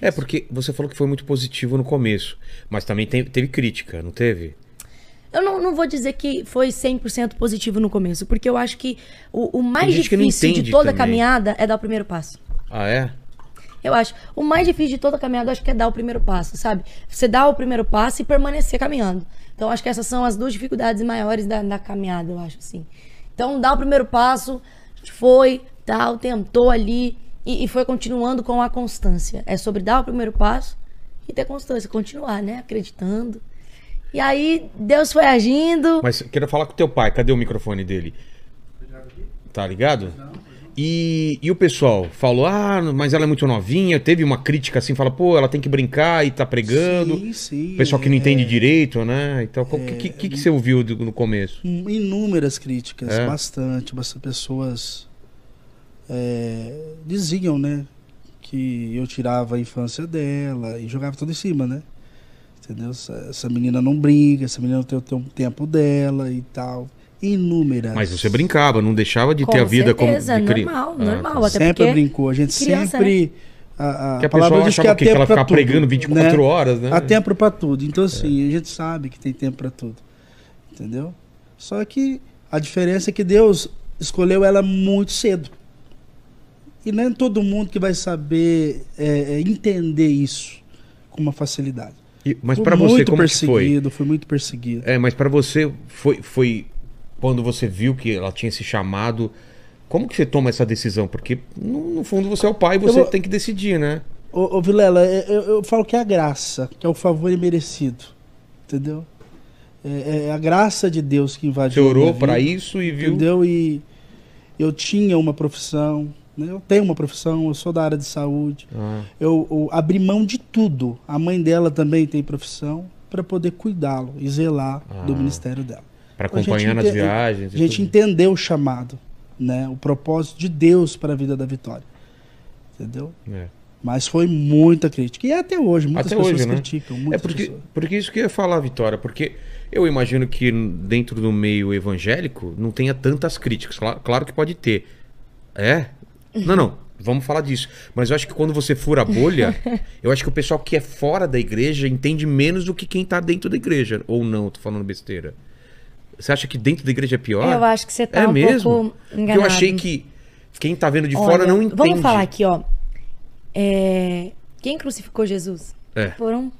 É, porque você falou que foi muito positivo no começo, mas também tem- teve crítica, não teve? Eu não, não vou dizer que foi 100% positivo no começo, porque eu acho que o, o mais difícil de toda a também. caminhada é dar o primeiro passo. Ah, é? Eu acho. O mais difícil de toda a caminhada, eu acho que é dar o primeiro passo, sabe? Você dá o primeiro passo e permanecer caminhando. Então, acho que essas são as duas dificuldades maiores da, da caminhada, eu acho, assim. Então, dá o primeiro passo, a foi, tal, tentou ali e, e foi continuando com a constância. É sobre dar o primeiro passo e ter constância, continuar, né? Acreditando. E aí, Deus foi agindo. Mas eu quero falar com teu pai, cadê o microfone dele? Tá ligado? E, e o pessoal falou, ah, mas ela é muito novinha, teve uma crítica assim, fala, pô, ela tem que brincar e tá pregando. Sim, sim. O pessoal que não é, entende direito, né? Então, o que, que, que, que você ouviu do- no começo? Inúmeras críticas, É? bastante. Bastante pessoas é, diziam, né? Que eu tirava a infância dela e jogava tudo em cima, né? Entendeu? Essa, essa menina não briga, essa menina não tem, tem um tempo dela e tal. Inúmeras. Mas você brincava, não deixava de Com ter a vida certeza, como de normal, Ah, normal. tá. Até sempre brincou. A gente criança, sempre. A, a Que a palavra pessoa diz achava há o quê? Que ela tempo tudo, pregando 24 né? horas, né? Há tempo pra tudo. Então, assim, a gente sabe que tem tempo pra tudo. Entendeu? Só que a diferença é que Deus escolheu ela muito cedo. E não é todo mundo que vai saber é, é, entender isso com uma facilidade. E- mas pra você, muito como que foi? perseguido, fui muito perseguido. É, mas pra você foi, foi quando você viu que ela tinha esse chamado. Como que você toma essa decisão? Porque no, no fundo você é o pai e você tem que decidir, né? Ô, ô Vilela, é- eu, eu falo que é a graça, que é o favor imerecido. Entendeu? É, é a graça de Deus que Você invadiu. a orou vida. isso e viu. Entendeu? E eu tinha uma profissão, né? eu tenho uma profissão, eu sou da área de saúde. Ah, Eu, eu abri mão de tudo. A mãe dela também tem profissão para poder cuidá-lo e zelar Ah. do ministério dela. pra A gente acompanhar nas viagens. e A gente tudo. entendeu o chamado, né? O propósito de Deus para a vida da Vitória. Entendeu? É. Mas foi muita crítica. E até hoje, muitas Até pessoas hoje, né? criticam. É porque, pessoas. porque isso que eu ia falar, Vitória, porque eu imagino que dentro do meio evangélico não tenha tantas críticas. Claro, claro que pode ter. É? Não, não. Vamos falar disso. Mas eu acho que quando você fura a bolha, eu acho que o pessoal que é fora da igreja entende menos do que quem tá dentro da igreja. Ou não, tô falando besteira. Você acha que dentro da igreja é pior? Eu acho que você tá é um mesmo? pouco Porque enganado. eu achei que quem tá vendo de Olha, fora não entende. Vamos falar aqui, ó. É, Quem crucificou Jesus? É. Foram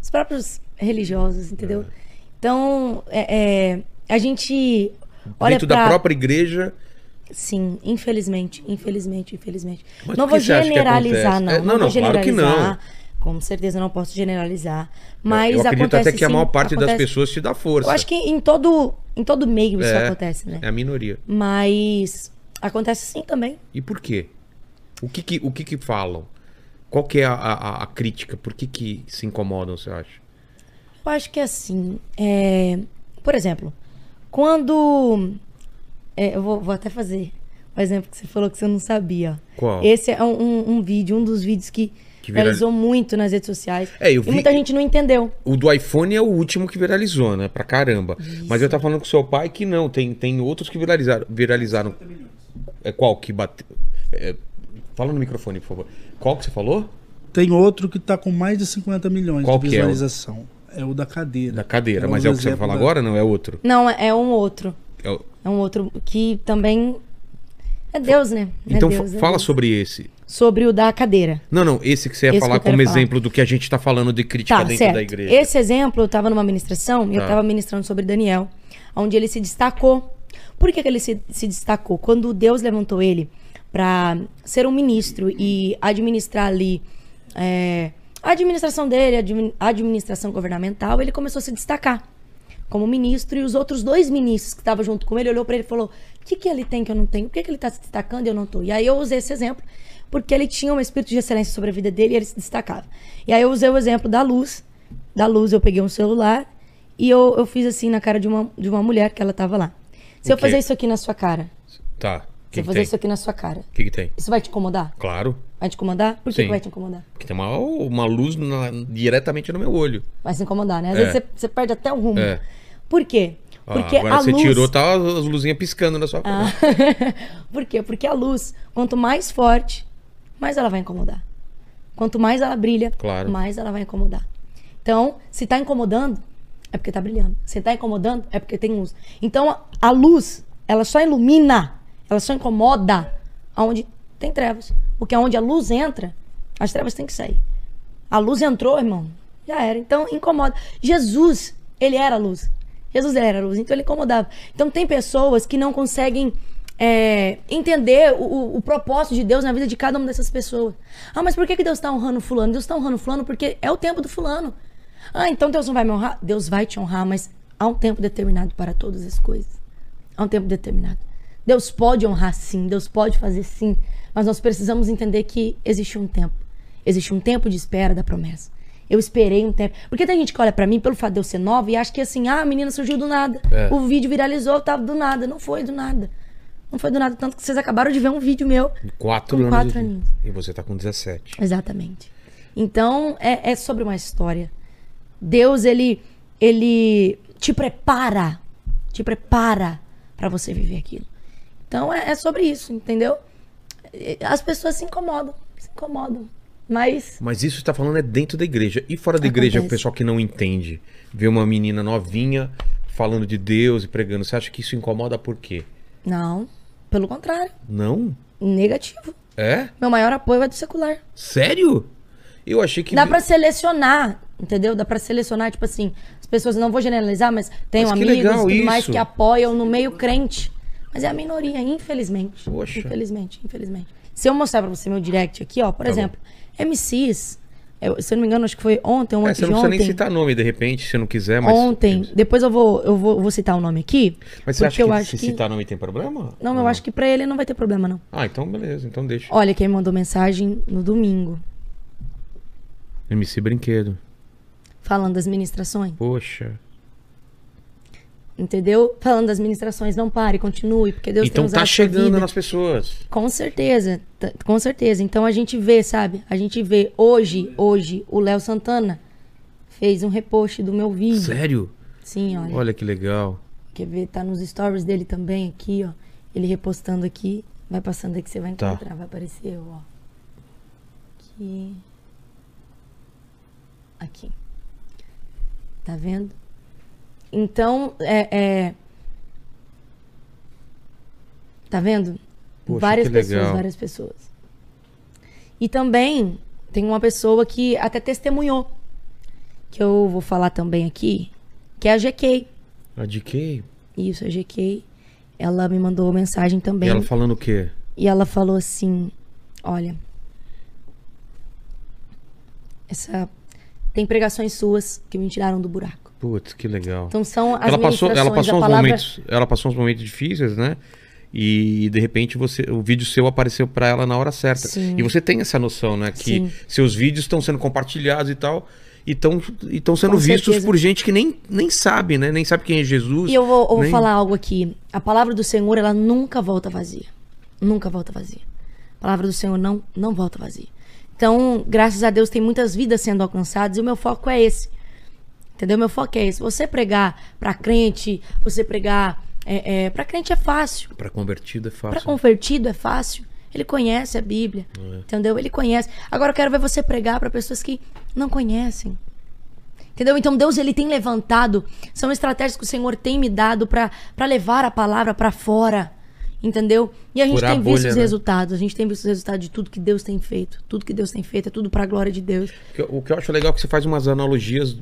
os próprios religiosos, entendeu? Então, é, é, a gente olha Dentro pra... da própria igreja. Sim, infelizmente, infelizmente, infelizmente. Mas não vou generalizar, não. É, não, não, vou não, claro que generalizar. Com certeza não posso generalizar. Mas eu acredito acontece até que a maior parte das acontece. pessoas te dá força. Eu acho que em todo, em todo meio isso É, acontece, né? É a minoria. Mas acontece sim também. E por quê? O que que, o que, que falam? Qual que é a, a, a crítica? Por que, que se incomodam, você acha? Eu acho que assim, é, por exemplo, quando é, eu vou, vou até fazer o exemplo que você falou que você não sabia. Qual? Esse é um, um- um vídeo, um dos vídeos que, Que viral- viralizou muito nas redes sociais. É, eu e vi- muita gente não entendeu. O do iPhone é o último que viralizou, né? Pra caramba. Mas eu tava falando com seu pai que não, tem, tem outros que viralizaram. viralizaram. É qual que bateu? É, fala no microfone, por favor. Qual que você falou? Tem outro que está com mais de 50 milhões Qual de que é o- visualização. É o da cadeira. Da cadeira. É Mas é o que você vai falar da- agora? Não, é outro. Não, é é um outro. É o- É um outro que também é Deus, né? É Então Deus, é fala Deus. sobre esse. sobre o da cadeira. Não, não, esse que você ia Esse falar como falar. exemplo do que a gente tá falando de crítica Tá, dentro certo. da igreja. Esse exemplo, eu tava numa ministração e eu Tá. tava ministrando sobre Daniel, onde ele se destacou. Por que, que ele se, se destacou? Quando Deus levantou ele para ser um ministro e administrar ali é, a administração dele, a administração governamental, ele começou a se destacar como ministro e os outros dois ministros que estavam junto com ele olhou para ele e falou: "O que que ele tem que eu não tenho? Por que que ele tá se destacando e eu não tô?" E aí eu usei esse exemplo porque ele tinha um espírito de excelência sobre a vida dele e ele se destacava. E aí eu usei o exemplo da luz. Da luz eu peguei um celular e eu, eu fiz assim na cara de uma, de uma mulher que ela tava lá. Se O eu fazer isso aqui na sua cara, Tá. se Que eu que fazer tem? isso aqui na sua cara, O que, que tem? isso vai te incomodar? Claro. Vai te incomodar? Por que, que vai te incomodar? Porque tem uma, uma luz na- diretamente no meu olho. Vai se incomodar, né? Às É. vezes você, você perde até o rumo. É. Por quê? Ah, Porque agora a você luz... tirou, tá as luzinhas piscando na sua Ah. cara. Por quê? Porque a luz, quanto mais forte, mais ela vai incomodar. Quanto mais ela brilha, Claro. mais ela vai incomodar. Então, se tá incomodando, é porque tá brilhando. Se tá incomodando, é porque tem luz. Então, a- a luz, ela só ilumina, ela só incomoda aonde tem trevas. Porque aonde a luz entra, as trevas têm que sair. A luz entrou, irmão. Já era. Então, incomoda. Jesus, ele era a luz. Jesus era luz, então ele incomodava. Então, tem pessoas que não conseguem é, entender o, o- o propósito de Deus na vida de cada uma dessas pessoas. Ah, mas por que, que Deus está honrando fulano? Deus está honrando fulano porque é o tempo do fulano. Ah, então Deus não vai me honrar? Deus vai te honrar, mas há um tempo determinado para todas as coisas. Há um tempo determinado. Deus pode honrar sim, Deus pode fazer sim, mas nós precisamos entender que existe um tempo. Existe um tempo de espera da promessa. Eu esperei um tempo. Porque tem gente que olha pra mim pelo fato de eu ser nova e acha que assim, ah, a menina surgiu do nada. É. O vídeo viralizou, tava do nada. Não foi do nada. Não foi do nada. Tanto que vocês acabaram de ver um vídeo meu. Quatro Com anos. quatro aninhos. E você tá com 17. Exatamente. Então, é, é sobre uma história. Deus, ele, ele te prepara. Te prepara pra você viver aquilo. Então, é, é sobre isso, entendeu? As pessoas se incomodam. Se incomodam. Mas Mas isso que você tá falando é dentro da igreja. E fora da igreja, o Acontece. pessoal que não entende. Vê uma menina novinha falando de Deus e pregando. Você acha que isso incomoda por quê? não. Pelo contrário. Não? Negativo. É? Meu maior apoio é do secular. Sério? Eu achei que. Dá pra selecionar, entendeu? Dá pra selecionar, tipo assim, as pessoas, não vou generalizar, mas que amigos legal e tudo mais isso. que apoiam no meio crente. Mas é a minoria, infelizmente. Poxa. Infelizmente, infelizmente. Se eu mostrar pra você meu direct aqui, ó, por Tá exemplo, MCs, eu- se eu não me engano, acho que foi ontem ou É, antes você não precisa nem citar nome, de repente, se não quiser, mas. Ontem, depois eu vou, eu vou, vou citar o nome aqui. Mas você acha eu que acho se que. citar nome tem problema? Não, eu acho que pra ele não vai ter problema, não. Ah, então beleza, então deixa. Olha, quem mandou mensagem no domingo, MC Brinquedo. falando das ministrações. Poxa. Entendeu? Falando das ministrações, não pare, continue, porque Deus tem então tá chegando nas pessoas. Com certeza, tá- com certeza. Então a gente vê, sabe? A gente vê hoje, hoje, o Léo Santana fez um repost do meu vídeo. Sério? Sim, olha. Olha que legal. Quer ver? Tá nos stories dele também aqui, ó. Ele repostando aqui. Vai passando aqui, você vai Tá. encontrar. Vai aparecer, ó. Aqui. Aqui. Tá vendo? Então, é. é... Tá vendo? Poxa, várias que pessoas, legal. várias pessoas. E também tem uma pessoa que até testemunhou. Que eu vou falar também aqui. Que é a GK. A quê? Isso, a GK. Ela me mandou mensagem E também. ela falando o quê? E ela falou assim: Olha, essa tem pregações suas que me tiraram do buraco. Putz, que legal. Então são as ela passou, ela passou uns palavra... momentos, ela passou uns momentos difíceis, né? E de repente você, o vídeo seu apareceu pra ela na hora certa. Sim. E você tem essa noção, né? Que Sim. seus vídeos estão sendo compartilhados e tal, e estão sendo Com vistos certeza. por gente que nem, nem sabe, né? Nem sabe quem é Jesus. E eu vou, eu vou nem- falar algo aqui. A palavra do Senhor, ela nunca volta vazia. Nunca volta vazia. A palavra do Senhor não, não volta vazia. Então, graças a Deus, tem muitas vidas sendo alcançadas e o meu foco é esse. Entendeu? Meu foco é esse. Você pregar pra crente, você pregar. É, é, pra crente é fácil. Pra convertido é fácil. convertido é fácil. Ele conhece a Bíblia. Entendeu? Ele conhece. Agora eu quero ver você pregar pra pessoas que não conhecem. Entendeu? Então Deus ele tem levantado, são estratégias que o Senhor tem me dado pra levar a palavra pra fora. Entendeu? E a gente Furar tem a visto bolha, os né? resultados. A gente tem visto os resultados de tudo que Deus tem feito. Tudo que Deus tem feito é tudo pra glória de Deus. O que eu- acho legal é que você faz umas analogias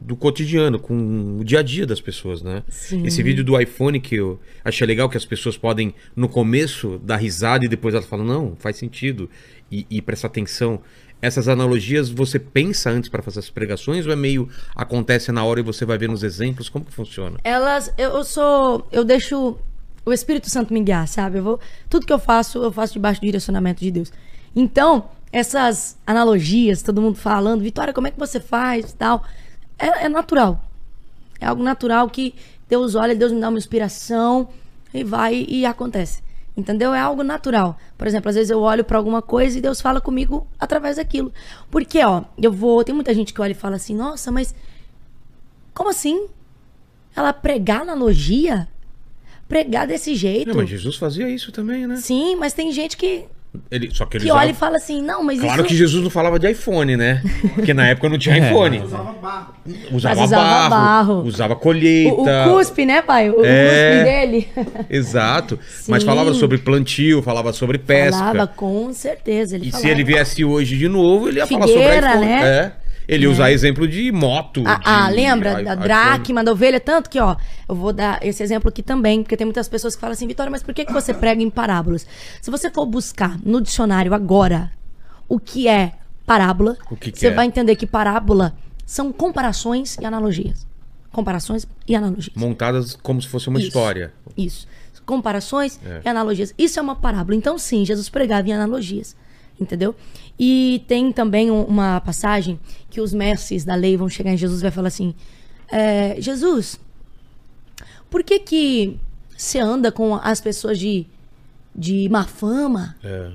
do cotidiano, com o dia a dia das pessoas, né? Sim. Esse vídeo do iPhone que eu achei legal que as pessoas podem, no começo, dar risada e depois elas falam, não, faz sentido, e, e prestar atenção. Essas analogias você pensa antes para fazer as pregações ou é meio acontece na hora e você vai ver nos exemplos? Como que funciona? Elas, eu, eu sou, eu deixo o Espírito Santo me guiar, sabe? Eu vou, tudo que eu faço, eu faço debaixo do direcionamento de Deus. Então, essas analogias, todo mundo falando, Vitória, como é que você faz, tal, é, é natural. É algo natural que Deus olha, Deus me dá uma inspiração e vai e acontece. Entendeu? É algo natural. Por exemplo, às vezes eu olho pra alguma coisa e Deus fala comigo através daquilo. Porque, ó, eu vou. Tem muita gente que olha e fala assim: nossa, mas como assim? Ela pregar analogia? Pregar desse jeito? Não, mas Jesus fazia isso também, né? Sim, mas tem gente que Ele, só que ele Que usava... olha e fala assim, não, mas Claro isso... que Jesus não falava de iPhone, né? Porque na época não tinha iPhone. Usava barro. Usava, Mas usava barro, barro. usava O, colheita. o cuspe, né, pai? O, o É. cuspe dele. Exato. Mas Sim. falava sobre plantio, falava sobre pesca. Falava com certeza. Ele E se falava. ele viesse hoje de novo, ele ia falar sobre Figueira, iPhone. né? É. Ele ia usar exemplo de moto. Ah, de ah, lembra i- da dracma, da ovelha? Tanto que, ó, eu vou dar esse exemplo aqui também, porque tem muitas pessoas que falam assim, Vitória, mas por que, que você prega em parábolas? Se você for buscar no dicionário agora o que é parábola, O que que você é? vai entender que parábola são comparações e analogias. Comparações e analogias. Montadas como se fosse uma Isso. história. Isso. Comparações É. e analogias. Isso é uma parábola. Então, sim, Jesus pregava em analogias. Entendeu? E tem também um- uma passagem que os mestres da lei vão chegar em Jesus e vai falar assim: é, Jesus, por que que você anda com as pessoas de, de má fama? É.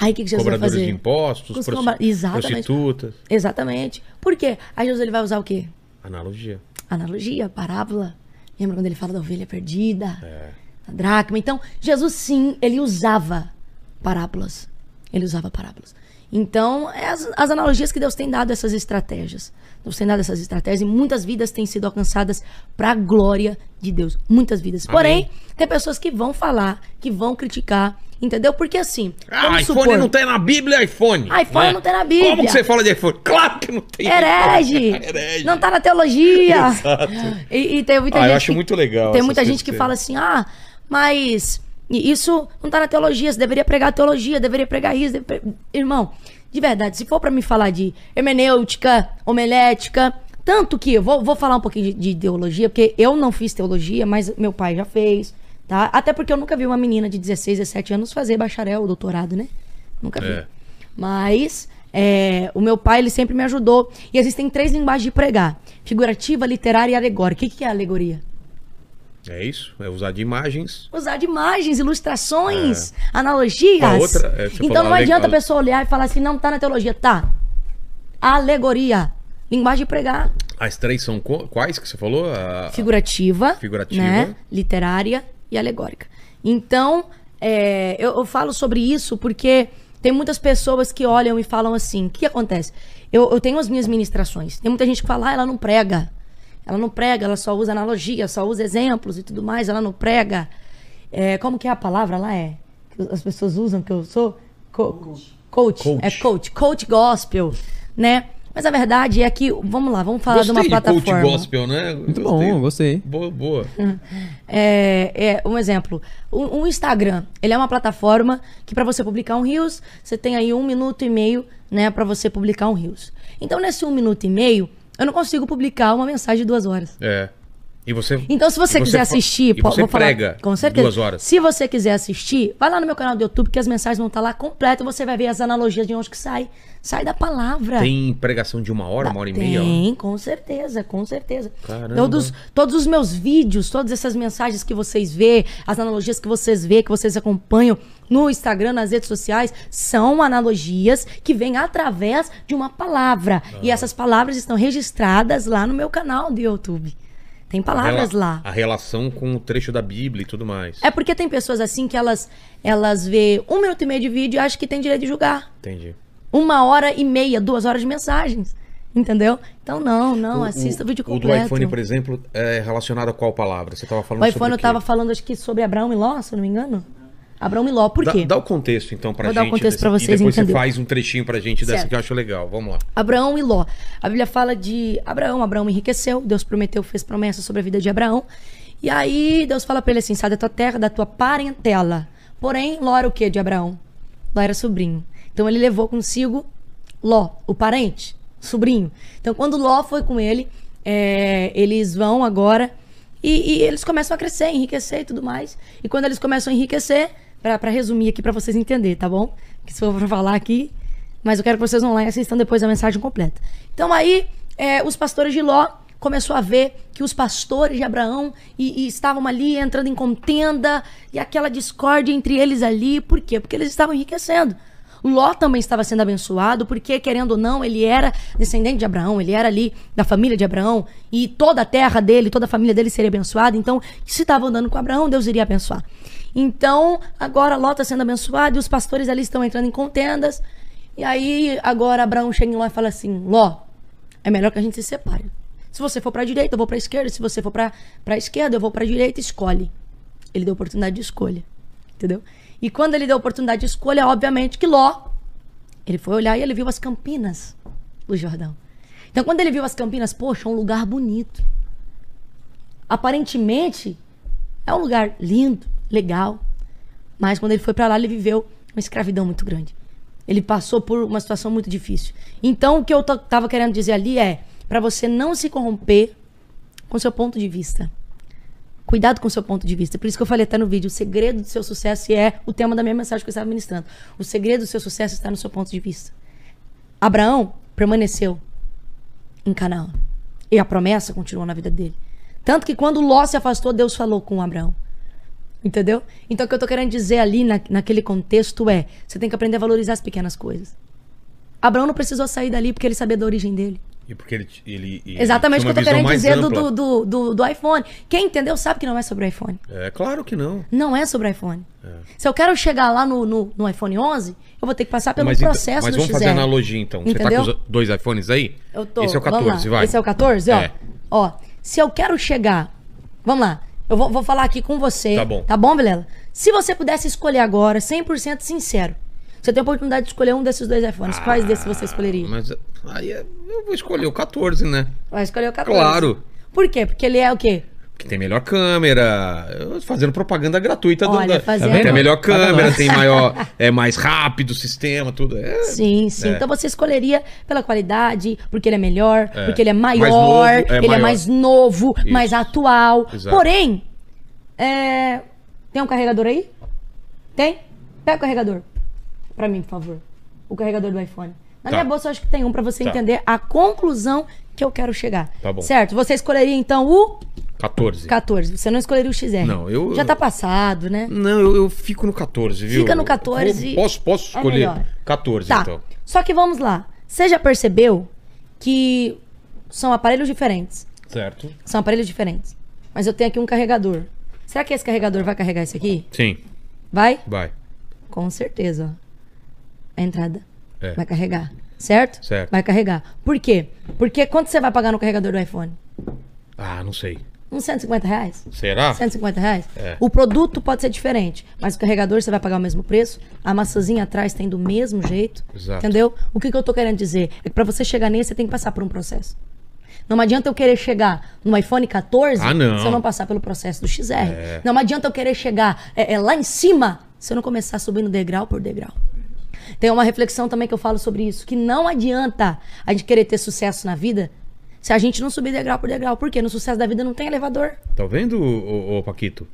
Aí o que, que Jesus vai Cobradores fazer? de impostos, Os prosti- Exatamente. prostitutas. Exatamente. Por quê? Aí Jesus ele vai usar o quê? Analogia. analogia, parábola. Lembra quando ele fala da ovelha perdida? É. Da dracma. Então, Jesus sim, ele usava parábolas. Ele usava parábolas. Então, é as, as analogias que Deus tem dado essas estratégias. Deus tem dado essas estratégias e muitas vidas têm sido alcançadas para a glória de Deus. Muitas vidas. Amém. Porém, tem pessoas que vão falar, que vão criticar, entendeu? Porque assim, Ah, iPhone supor, não tem na Bíblia, iPhone. iPhone né? não tem na Bíblia. Como que você fala de iPhone? Claro que não tem. Herege! Herege. Não tá na teologia! Exato. E, e tem muita Ah, eu gente. acho que- muito legal Tem muita gente que que- fala assim: ah, mas isso não tá na teologia, você deveria pregar teologia, deveria pregar isso. deve Irmão, de verdade, se for pra me falar de hermenêutica, homilética, tanto que eu vou, vou falar um pouquinho de, de teologia, porque eu não fiz teologia, mas meu pai já fez, tá? Até porque eu nunca vi uma menina de 16, 17 anos fazer bacharel, doutorado, né? Nunca vi. É. Mas é, o meu pai, ele sempre me ajudou. E existem três linguagens de pregar: figurativa, literária e alegórica. O que, que é alegoria? É isso? É usar de imagens. Usar de imagens, ilustrações, analogias. A outra, é, então não adianta a pessoa olhar e falar assim, não tá na teologia. Tá. Alegoria. Linguagem de pregar. As três são quais que você falou? A- Figurativa. Figurativa. Né? Literária e alegórica. Então, é, eu, eu falo sobre isso porque tem muitas pessoas que olham e falam assim: o que acontece? Eu, eu tenho as minhas ministrações. Tem muita gente que fala, ah, ela não prega. Ela não prega, ela só usa analogia, só usa exemplos e tudo mais, ela não prega. É, como que é a palavra lá? É? Que as pessoas usam que eu sou? Co- coach. Coach. É coach. Coach gospel, né? Mas a verdade é que, vamos lá, vamos falar de uma Gostei plataforma. coach gospel, né? Muito bom, gostei. Boa, boa. É, é, um exemplo. O, o Instagram, ele é uma plataforma que para você publicar um Reels, você tem aí um minuto e meio, né, para você publicar um Reels. Então, nesse um minuto e meio, eu não consigo publicar uma mensagem de duas horas. É. E você. Então, se você e quiser assistir, e po- você vou falar- prega com certeza. duas horas. Se você quiser assistir, vai lá no meu canal do YouTube que as mensagens vão estar lá completas. Você vai ver as analogias de onde que sai. Sai da palavra. Tem pregação de uma hora, uma hora e meia? Tem, com certeza, com certeza. Caramba. Todos, todos os meus vídeos, todas essas mensagens que vocês vê, as analogias que vocês vê, que vocês acompanham no Instagram, nas redes sociais, são analogias que vêm através de uma palavra. E Ah. essas palavras estão registradas lá no meu canal do YouTube. Tem palavras Rela- lá. A relação com o trecho da Bíblia e tudo mais. É porque tem pessoas assim que elas, elas vê um minuto e meio de vídeo e acham que tem direito de julgar. Entendi. Uma hora e meia, duas horas de mensagens. Entendeu? Então, não, não, assista o, vídeo O completo. do iPhone, por exemplo, é relacionado a qual palavra? Você estava falando O sobre iPhone o eu quê? tava falando, acho que sobre Abraão e Ló, se eu não me engano. Abraão e Ló, por Dá, quê? dá o contexto, então, pra Vou gente. dar o contexto pra desse- vocês depois entender. você faz um trechinho pra gente dessa Certo. que eu acho legal. Vamos lá. Abraão e Ló. A Bíblia fala de Abraão. Abraão enriqueceu. Deus prometeu, fez promessa sobre a vida de Abraão. E aí Deus fala pra ele assim: sai da tua terra, da tua parentela. Porém, Ló era o quê de Abraão? Ló era sobrinho. Então ele levou consigo Ló, o parente, sobrinho. Então quando Ló foi com ele, é, eles vão agora e, e eles começam a crescer, enriquecer e tudo mais. E quando eles começam a enriquecer, pra resumir aqui pra vocês entenderem, tá bom? Que se for pra falar aqui, mas eu quero que vocês vão lá e assistam depois a mensagem completa. Então aí, é, os pastores de Ló começou a ver que os pastores de Abraão e, e estavam ali entrando em contenda e aquela discórdia entre eles ali. Por quê? Porque eles estavam enriquecendo. Ló também estava sendo abençoado, porque, querendo ou não, ele era descendente de Abraão, ele era ali da família de Abraão, e toda a terra dele, toda a família dele seria abençoada. Então, se estava andando com Abraão, Deus iria abençoar. Então, agora Ló está sendo abençoado e os pastores ali estão entrando em contendas. E aí, agora Abraão chega em Ló e fala assim: Ló, é melhor que a gente se separe. Se você for para a direita, eu vou para a esquerda. Se você for para a esquerda, eu vou para a direita. Escolhe. Ele deu oportunidade de escolha. Entendeu? E quando ele deu oportunidade de escolha, obviamente que Ló, ele foi olhar e ele viu as campinas do Jordão. Então, quando ele viu as campinas, poxa, um lugar bonito. Aparentemente, é um lugar lindo, legal. Mas quando ele foi para lá, ele viveu uma escravidão muito grande. Ele passou por uma situação muito difícil. Então, o que eu tava querendo dizer ali é para você não se corromper com seu ponto de vista. Cuidado com seu ponto de vista. Por isso que eu falei até no vídeo, o segredo do seu sucesso e é o tema da minha mensagem que eu estava ministrando. O segredo do seu sucesso está no seu ponto de vista. Abraão permaneceu em Canaã. E a promessa continuou na vida dele. Tanto que quando Ló se afastou, Deus falou com Abraão. Entendeu? Então o que eu tô querendo dizer ali na, naquele contexto é: você tem que aprender a valorizar as pequenas coisas. Abraão não precisou sair dali porque ele sabia da origem dele. E porque ele. ele, ele Exatamente o que eu tô querendo dizer do, do, do, do, iPhone. Quem entendeu sabe que não é sobre o iPhone. É claro que não. Não é sobre o iPhone. É. Se eu quero chegar lá no, no, no, iPhone 11, eu vou ter que passar pelo mas processo então, Mas vamos fazer analogia então. Entendeu? Você tá com os dois iPhones aí? Eu tô. Esse é o 14, vai. Esse é o 14, é. ó. Ó, se eu quero chegar. Vamos lá. Eu vou, vou falar aqui com você. Tá bom. Tá bom, Vilela? Se você pudesse escolher agora, 100% sincero, você tem a oportunidade de escolher um desses dois iPhones. Ah, Quais desses você escolheria? Mas aí eu vou escolher o 14, né? Vai escolher o 14. Claro. Por quê? Porque ele é o quê? Que tem melhor câmera, fazendo propaganda gratuita Olha, do, fazendo... Tem melhor câmera, tem maior, é mais rápido o sistema, tudo. É, sim, sim. É. Então você escolheria pela qualidade, porque ele é melhor, é. porque ele é maior, novo, é ele é maior. é mais novo, Isso. mais atual. Exato. Porém, é... tem um carregador aí? Tem? Pega o carregador. Pra mim, por favor. O carregador do iPhone. Na tá. minha bolsa eu acho que tem um para você tá. entender a conclusão que eu quero chegar. Tá bom. Certo? Você escolheria então o 14. 14. Você não escolheria o XR. Não, eu. Já tá passado, né? Não, eu, eu fico no 14, viu? Fica no 14. Eu, posso, posso é escolher é 14, tá. então. Só que vamos lá. Você já percebeu que são aparelhos diferentes? Certo. São aparelhos diferentes. Mas eu tenho aqui um carregador. Será que esse carregador vai carregar esse aqui? Sim. Vai? Vai. Com certeza. A entrada. É. Vai carregar. Certo? Certo. Vai carregar. Por quê? Porque quanto você vai pagar no carregador do iPhone? Ah, não sei. Uns 150 reais? Será? 150 reais? É. O produto pode ser diferente, mas o carregador você vai pagar o mesmo preço. A maçãzinha atrás tem do mesmo jeito. Exato. Entendeu? O que, que eu tô querendo dizer? É que pra você chegar nesse, você tem que passar por um processo. Não adianta eu querer chegar no iPhone 14 ah, se eu não passar pelo processo do XR. É. Não adianta eu querer chegar é, é, lá em cima se eu não começar subindo degrau por degrau. Tem uma reflexão também que eu falo sobre isso, que não adianta a gente querer ter sucesso na vida se a gente não subir degrau por degrau. Por quê? No sucesso da vida não tem elevador. Tá vendo, ô, ô Paquito?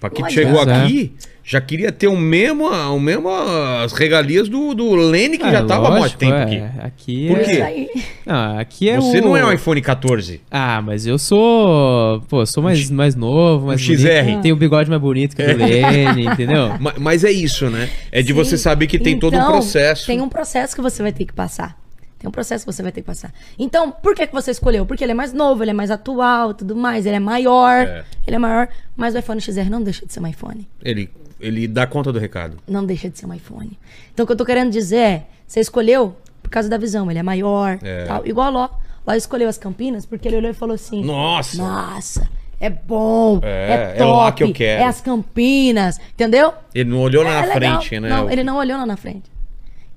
Paquito chegou aqui, já queria ter o mesmo, o mesmo as regalias do, do Lene, que é, já tava há muito tempo é. aqui. Aqui Por é... quê? Não, aqui é Você o... não é um iPhone 14. Ah, mas eu sou. Pô, sou mais, mais novo, mais um bonito. XR. Tem o bigode mais bonito que o do Lene, entendeu? Mas, mas, é isso, né? É de Sim. você saber que tem então, todo um processo. Tem um processo que você vai ter que passar. Tem um processo que você vai ter que passar. Então, por que, que você escolheu? Porque ele é mais novo, ele é mais atual, tudo mais, ele é maior. É. Ele é maior, mas o iPhone XR não deixa de ser um iPhone. Ele, ele dá conta do recado. Não deixa de ser um iPhone. Então, o que eu tô querendo dizer é, você escolheu por causa da visão, ele é maior, É. tal. Igual a Ló. Ló escolheu as Campinas porque ele olhou e falou assim: Nossa! Nossa, é bom, É, é, é top, lá que eu quero." é as Campinas, entendeu? Ele não olhou lá É na legal. frente, né? Não, ele não olhou lá na frente.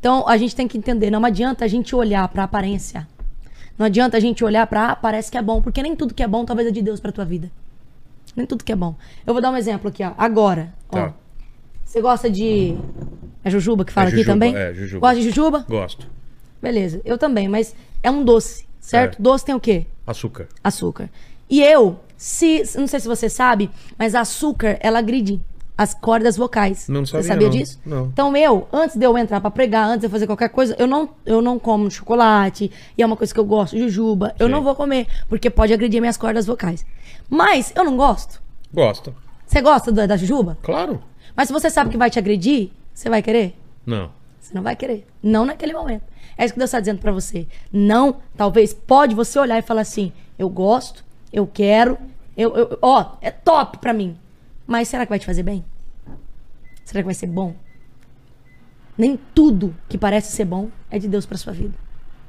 Então a gente tem que entender, não adianta a gente olhar pra aparência. Não adianta a gente olhar pra ah, parece que é bom, porque nem tudo que é bom talvez é de Deus pra tua vida. Nem tudo que é bom. Eu vou dar um exemplo aqui, ó. Agora, ó. Tá. Você gosta de é jujuba que fala É aqui jujuba, também? é, jujuba. Gosta de jujuba? Gosto. Beleza. Eu também, mas é um doce, certo? É. Doce tem o quê? Açúcar. açúcar. E eu, se, não sei se você sabe, mas açúcar, ela agride as cordas vocais. Não Você sabia, sabia não. disso? Não. Então eu, antes de eu entrar pra pregar, antes de eu fazer qualquer coisa, eu não, eu não como chocolate, e é uma coisa que eu gosto, jujuba, eu Sim. não vou comer, porque pode agredir minhas cordas vocais. Mas eu não gosto. Gosto. Você gosta da, da jujuba? Claro. Mas se você sabe que vai te agredir, você vai querer? Não. Você não vai querer. Não naquele momento. É isso que Deus está dizendo pra você. Não, talvez, pode você olhar e falar assim: eu gosto, eu quero, eu, eu- ó, é top pra mim. Mas será que vai te fazer bem? será que vai ser bom? Nem tudo que parece ser bom é de Deus para sua vida.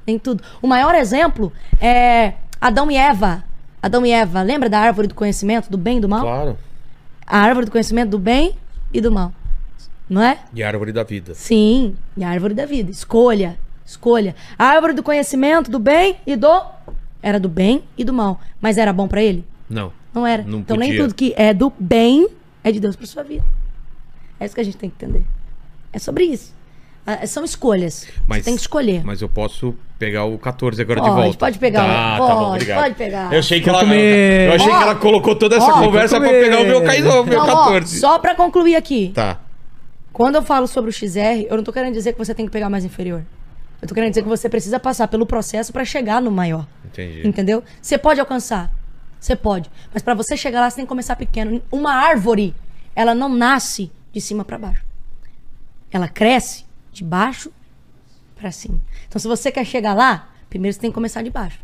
Nem tudo. O maior exemplo é Adão e Eva. Adão e Eva, lembra da árvore do conhecimento do bem e do mal? Claro. A árvore do conhecimento do bem e do mal. Não é? E a árvore da vida. Sim, e a árvore da vida. Escolha, escolha. A árvore do conhecimento do bem e do era do bem e do mal, mas era bom para ele? Não. Não era. Não então nem podia. tudo que é do bem é de Deus para sua vida. É isso que a gente tem que entender. É sobre isso. Ah, São escolhas. Mas, Você tem que escolher. Mas eu posso pegar o 14 agora de Pode, volta. pode pegar. Tá, Pode, tá bom, obrigado. pode pegar. Eu achei que ela, eu achei Ó, que ela colocou toda essa ó, conversa pra pegar o meu, o meu Não, ó, 14. só pra concluir aqui. Tá. Quando eu falo sobre o XR, eu não tô querendo dizer que você tem que pegar mais inferior. Eu tô querendo dizer que você precisa passar pelo processo pra chegar no maior. Entendi. Entendeu? Você pode alcançar. Você pode. Mas pra você chegar lá, você tem que começar pequeno. Uma árvore, ela não nasce de cima pra baixo. Ela cresce de baixo pra cima. Então, se você quer chegar lá, primeiro você tem que começar de baixo.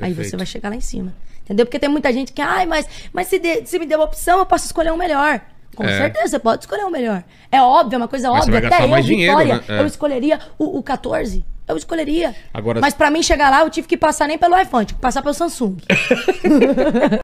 Aí Perfeito. você vai chegar lá em cima. Entendeu? Porque tem muita gente que, ai, mas, mas se, de- se me deu a opção, eu posso escolher um melhor. Com É. certeza, você pode escolher um melhor. É óbvio, é uma coisa Mas óbvia. Até eu, dinheiro, Vitória, né? É. eu escolheria o, o 14. Eu escolheria. Agora- Mas pra mim chegar lá, eu tive que passar nem pelo iPhone, tive que passar pelo Samsung.